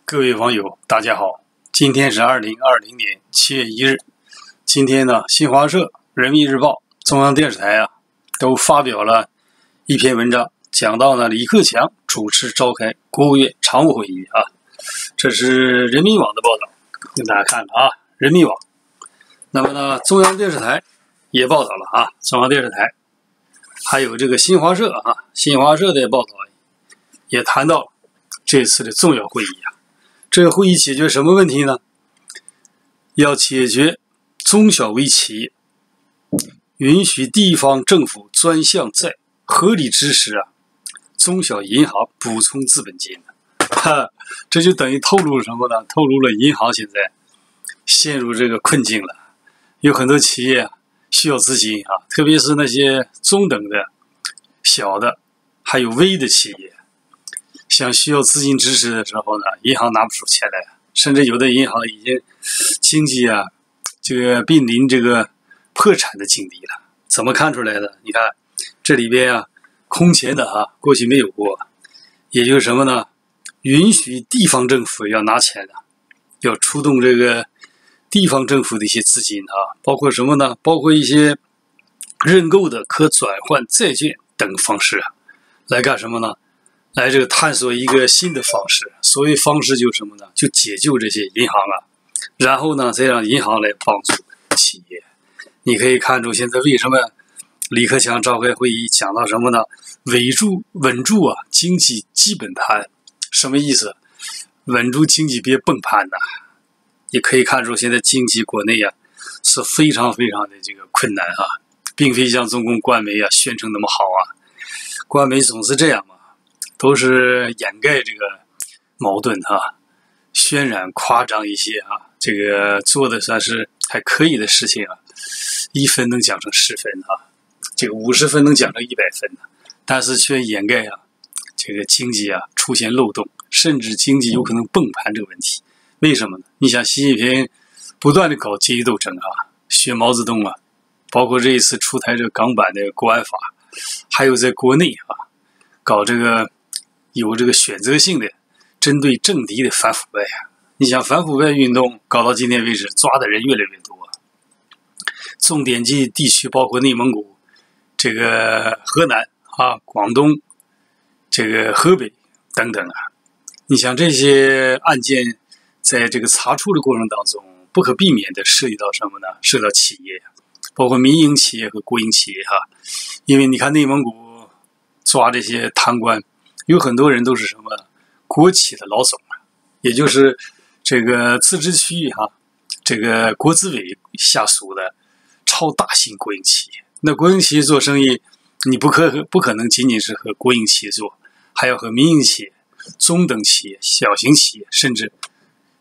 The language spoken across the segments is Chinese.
各位网友，大家好，今天是二零二零年七月一日。今天呢，新华社、人民日报、中央电视台啊，都发表了一篇文章，讲到呢，李克强主持召开国务院常务会议啊。这是人民网的报道，给大家看了啊。人民网，那么呢，中央电视台也报道了啊。中央电视台还有这个新华社啊，新华社的报道也谈到这次的重要会议啊。这个会议解决什么问题呢？要解决中小微企业允许地方政府专项债合理支持啊，中小银行补充资本金哈，这就等于透露了什么呢？透露了银行现在陷入这个困境了，有很多企业需要资金啊，特别是那些中等的、小的，还有微的企业。想需要资金支持的时候呢，银行拿不出钱来，甚至有的银行已经经济啊，这个濒临这个破产的境地了。怎么看出来的？你看这里边啊，空前的啊，过去没有过，也就是什么呢？允许地方政府要拿钱的，要出动这个地方政府的一些资金啊，包括什么呢？包括一些认购的可转换债券等方式啊，来干什么呢？来，这个探索一个新的方式。所谓方式就是什么呢？就解救这些银行啊，然后呢，再让银行来帮助企业。你可以看出，现在为什么李克强召开会议讲到什么呢？稳住，稳住啊，经济基本盘，什么意思？稳住经济，别崩盘呐。也可以看出，现在经济国内啊是非常非常的这个困难啊，并非像中共官媒啊宣称那么好啊。官媒总是这样嘛。都是掩盖这个矛盾哈，渲染夸张一些啊，这个做的算是还可以的事情啊，一分能讲成十分啊，这个五十分能讲成一百分呢，但是却掩盖啊，这个经济啊出现漏洞，甚至经济有可能崩盘这个问题，为什么呢？你想习近平不断的搞阶级斗争啊，学毛泽东啊，包括这一次出台这个港版的国安法，还有在国内啊搞这个。有这个选择性的针对政敌的反腐败呀！你想反腐败运动搞到今天为止，抓的人越来越多。重点地地区包括内蒙古、这个河南啊、广东、这个河北等等啊。你像这些案件，在这个查处的过程当中，不可避免的涉及到什么呢？涉及到企业，包括民营企业和国营企业哈。因为你看内蒙古抓这些贪官。有很多人都是什么国企的老总啊，也就是这个自治区哈，这个国资委下属的超大型国营企业。那国营企业做生意，你不可不可能仅仅是和国营企业做，还要和民营企业、中等企业、小型企业，甚至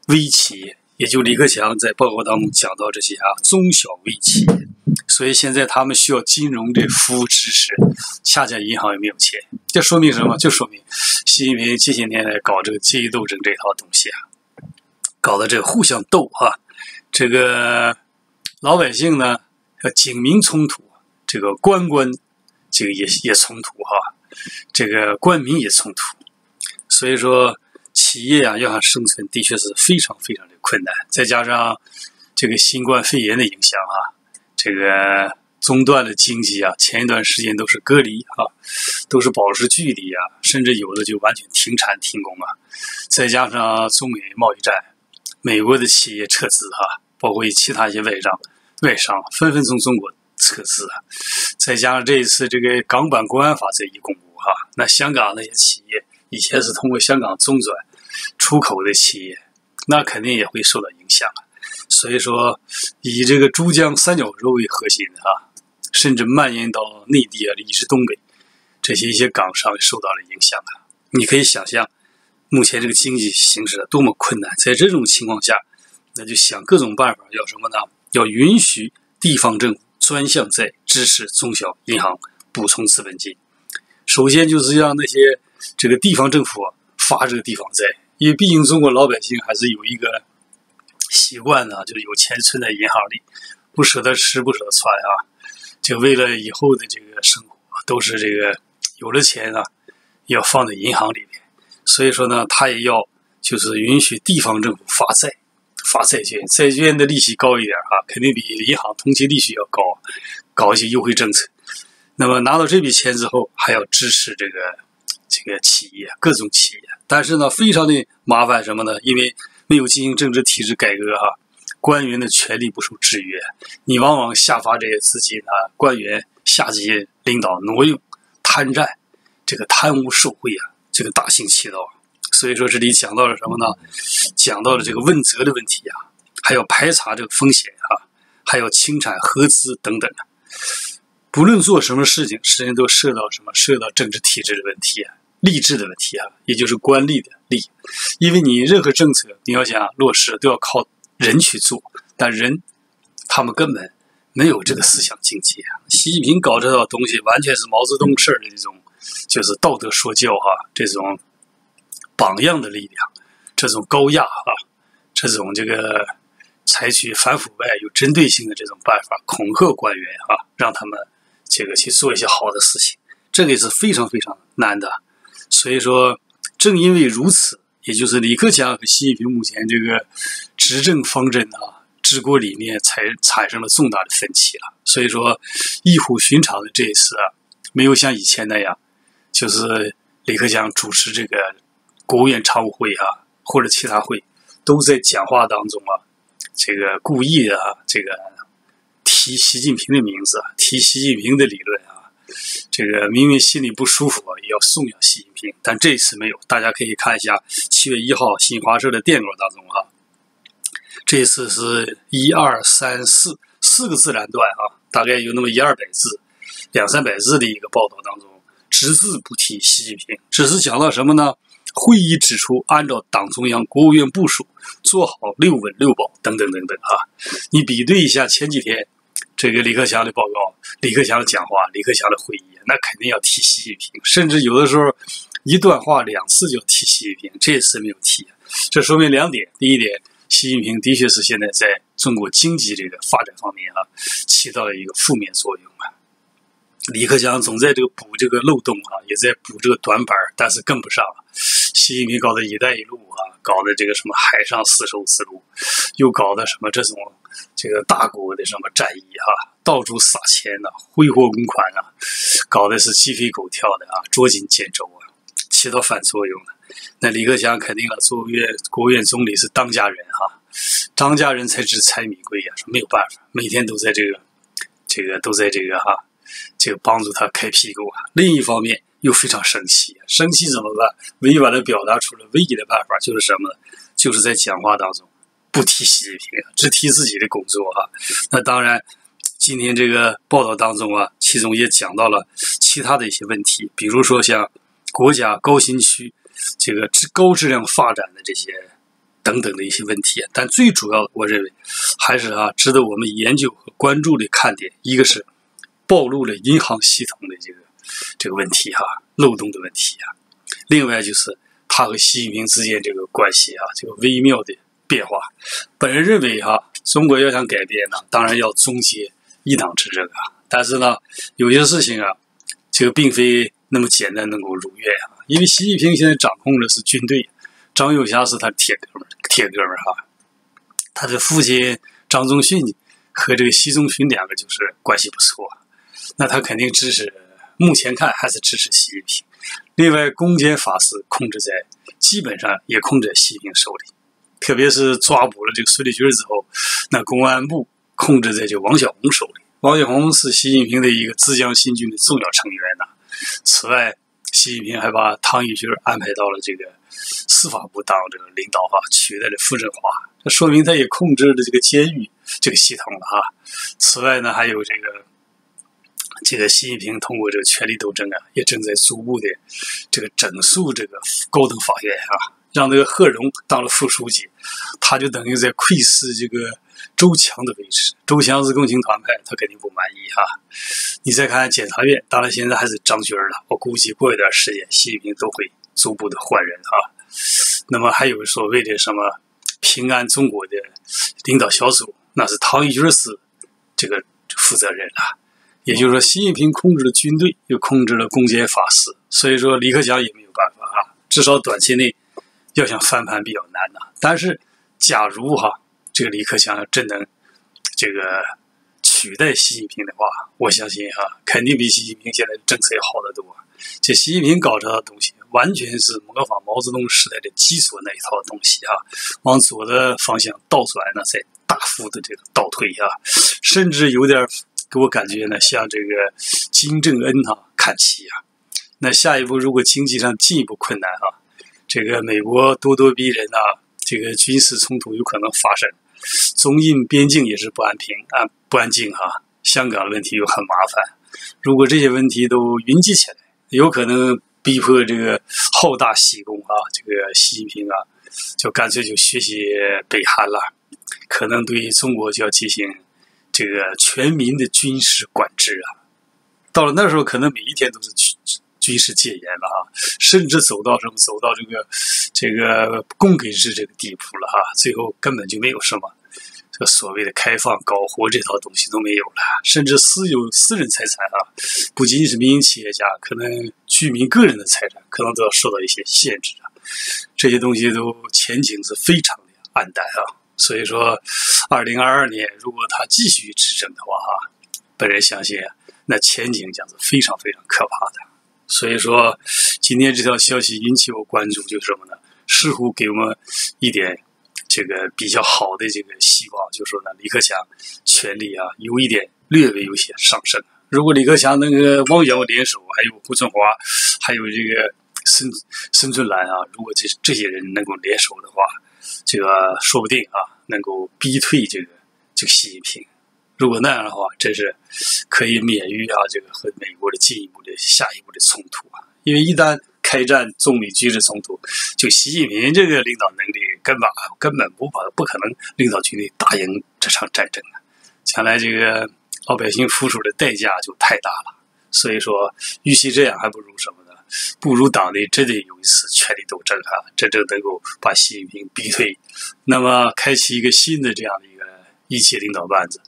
微企业。也就李克强在报告当中讲到这些啊，中小微企业。所以现在他们需要金融的服务支持，恰恰银行也没有钱，这说明什么？就说明习近平这些年来搞这个阶级斗争这套东西啊，搞的这个互相斗啊，这个老百姓呢要警民冲突，这个官官这个也也冲突哈，这个官民也冲突，所以说企业啊要想生存的确是非常非常的困难，再加上这个新冠肺炎的影响啊。这个中断了经济啊，前一段时间都是隔离啊，都是保持距离啊，甚至有的就完全停产停工啊。再加上中美贸易战，美国的企业撤资哈，包括其他一些外商外商纷纷从中国撤资啊。再加上这一次这个港版国安法这一公布哈，那香港那些企业以前是通过香港中转出口的企业，那肯定也会受到影响啊。所以说，以这个珠江三角洲为核心的啊，甚至蔓延到内地啊，以至东北，这些一些港商受到了影响啊。你可以想象，目前这个经济形势多么困难。在这种情况下，那就想各种办法，要什么呢？要允许地方政府专项债支持中小银行补充资本金。首先就是让那些这个地方政府发这个地方债，因为毕竟中国老百姓还是有一个。习惯呢，就是有钱存在银行里，不舍得吃，不舍得穿啊，就为了以后的这个生活，都是这个有了钱啊，要放在银行里面。所以说呢，他也要就是允许地方政府发债，发债券，债券的利息高一点啊，肯定比银行同期利息要高，搞一些优惠政策。那么拿到这笔钱之后，还要支持这个这个企业，各种企业。但是呢，非常的麻烦什么呢？因为没有进行政治体制改革哈，官员的权力不受制约，你往往下发这些资金啊，官员下级领导挪用、贪占，这个贪污受贿啊，这个大行其道。所以说这里讲到了什么呢？讲到了这个问责的问题啊，还有排查这个风险啊，还有清产合资等等的。不论做什么事情，实际上都涉到什么？涉到政治体制的问题啊，吏治的问题啊，也就是官吏的吏。因为你任何政策，你要想落实，都要靠人去做。但人，他们根本没有这个思想境界啊。习近平搞这套东西，完全是毛泽东式的这种，就是道德说教哈，这种榜样的力量，这种高压啊，这种这个采取反腐败有针对性的这种办法，恐吓官员啊，让他们。这个去做一些好的事情，这个也是非常非常难的。所以说，正因为如此，也就是李克强和习近平目前这个执政方针啊、治国理念才产生了重大的分歧了。所以说，异乎寻常的这一次啊，没有像以前那样，就是李克强主持这个国务院常务会啊，或者其他会，都在讲话当中啊，这个故意的啊，这个。提习近平的名字，提习近平的理论，这个明明心里不舒服啊，也要颂扬习近平。但这次没有，大家可以看一下七月一号新华社的电稿当中啊，这次是一二三四四个自然段啊，大概有那么一二百字，两三百字的一个报道当中，只字不提习近平，只是讲到什么呢？会议指出，按照党中央、国务院部署，做好六稳六保等等等等啊。你比对一下前几天。这个李克强的报告，李克强的讲话，李克强的会议，那肯定要提习近平，甚至有的时候一段话两次就提习近平，这次没有提，这说明两点：第一点，习近平的确是现在在中国经济这个发展方面啊，起到了一个负面作用啊。李克强总在这个补这个漏洞啊，也在补这个短板，但是跟不上。习近平搞的一带一路啊，搞的这个什么海上丝绸之路，又搞的什么这种。这个大国的什么战役哈，到处撒钱呐，挥霍公款呐，搞的是鸡飞狗跳的啊，捉襟见肘啊，起到反作用的。那李克强肯定了，作为国务院总理是当家人哈，当家人才知柴米贵呀，说没有办法，每天都在这个，这个都在这个哈，这个帮助他开屁股啊。另一方面又非常生气，生气怎么办？委婉的表达出了唯一的办法就是什么呢？就是在讲话当中。不提习近平，只提自己的工作啊。那当然，今天这个报道当中啊，其中也讲到了其他的一些问题，比如说像国家高新区这个高质量发展的这些等等的一些问题。但最主要的，我认为还是啊，值得我们研究和关注的看点，一个是暴露了银行系统的这个这个问题哈，漏洞的问题啊。另外就是他和习近平之间这个关系啊，这个微妙的。变化，本人认为哈，中国要想改变呢，当然要终结一党执政啊。但是呢，有些事情啊，这个并非那么简单能够如愿啊。因为习近平现在掌控的是军队，张又侠是他铁哥们，铁哥们儿哈。他的父亲张宗逊和这个习仲勋两个就是关系不错，那他肯定支持，目前看还是支持习近平。另外，公检法司控制在基本上也控制在习近平手里。特别是抓捕了这个孙立军之后，那公安部控制在这王小红手里。王小红是习近平的一个浙江新军的重要成员呐。此外，习近平还把汤玉军安排到了这个司法部当这个领导哈，取代了傅政华。这说明他也控制了这个监狱这个系统了哈。此外呢，还有这个这个习近平通过这个权力斗争啊，也正在逐步的这个整肃这个高等法院啊。让这个贺荣当了副书记，他就等于在窥视这个周强的位置。周强是共青团派，他肯定不满意哈。你再看检察院，当然现在还是张军了。我估计过一段时间，习近平都会逐步的换人哈。那么还有所谓的什么平安中国的领导小组，那是唐玉军是这个负责人了。也就是说，习近平控制了军队，又控制了公检法司，所以说李克强也没有办法啊。至少短期内。要想翻盘比较难呐。但是，假如哈这个李克强真能这个取代习近平的话，我相信哈肯定比习近平现在的政策要好得多。这习近平搞这套东西，完全是模仿毛泽东时代的基础那一套东西啊，往左的方向倒转呢，再大幅的这个倒退啊，甚至有点给我感觉呢，像这个金正恩哈看齐啊。那下一步如果经济上进一步困难哈，这个美国咄咄逼人啊，这个军事冲突有可能发生，中印边境也是不安平啊不安静哈，香港问题又很麻烦，如果这些问题都云集起来。有可能逼迫这个好大喜功啊，这个习近平啊，就干脆就学习北韩了，可能对中国就要进行这个全民的军事管制啊。到了那时候，可能每一天都是军军事戒严了啊，甚至走到什么，走到这个这个供给制这个地步了哈，最后根本就没有什么。这所谓的开放搞活这套东西都没有了，甚至私有私人财产啊，不仅仅是民营企业家，可能居民个人的财产可能都要受到一些限制啊。这些东西都前景是非常的暗淡啊。所以说，二零二二年如果他继续执政的话哈，本人相信那前景将是非常非常可怕的。所以说，今天这条消息引起我关注，就是什么呢？似乎给我们一点。这个比较好的这个希望，就是说呢，李克强权力啊有一点略微有些上升。如果李克强那个汪洋联手，还有胡春华，还有这个孙孙春兰啊，如果这这些人能够联手的话，这个说不定啊能够逼退这个这个习近平。如果那样的话，真是可以免于啊这个和美国的进一步的下一步的冲突啊，因为一旦。开战，中美军事冲突，就习近平这个领导能力，根本根本不把不可能领导军队打赢这场战争啊！将来这个老百姓付出的代价就太大了。所以说，与其这样，还不如什么？不如党内真的有一次权力斗争啊，真正能够把习近平逼退，那么开启一个新的这样的一个一届领导班子，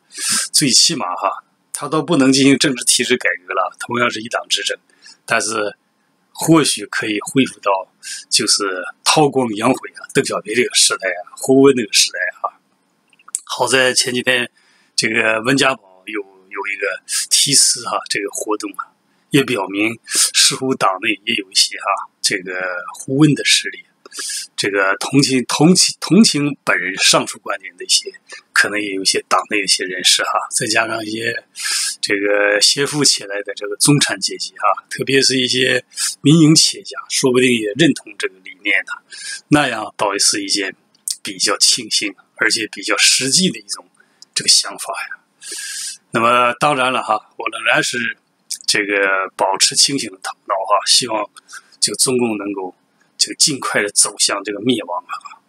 最起码哈，他都不能进行政治体制改革了，同样是一党执政，但是。或许可以恢复到就是韬光养晦啊，邓小平这个时代啊，胡温那个时代啊。好在前几天这个温家宝有有一个题词哈，这个活动啊，也表明似乎党内也有一些哈这个胡温的势力。这个同情同情同情本人上述观点的一些，可能也有一些党内一些人士哈，再加上一些这个先富起来的这个中产阶级哈，特别是一些民营企业家，说不定也认同这个理念的，那样倒也是一件比较庆幸而且比较实际的一种这个想法呀。那么当然了哈，我仍然是这个保持清醒的头脑哈，希望这个中共能够。这个尽快的走向这个灭亡啊！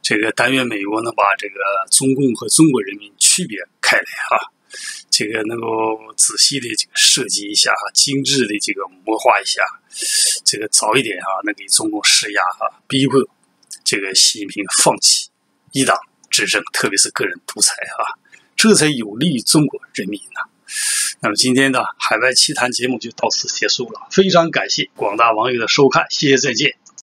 这个但愿美国能把这个中共和中国人民区别开来哈，这个能够仔细的这个设计一下，精致的这个谋划一下，这个早一点啊，能给中共施压哈，逼迫这个习近平放弃一党执政，特别是个人独裁啊，这才有利于中国人民呐。那么今天的海外奇谈节目就到此结束了，非常感谢广大网友的收看，谢谢再见。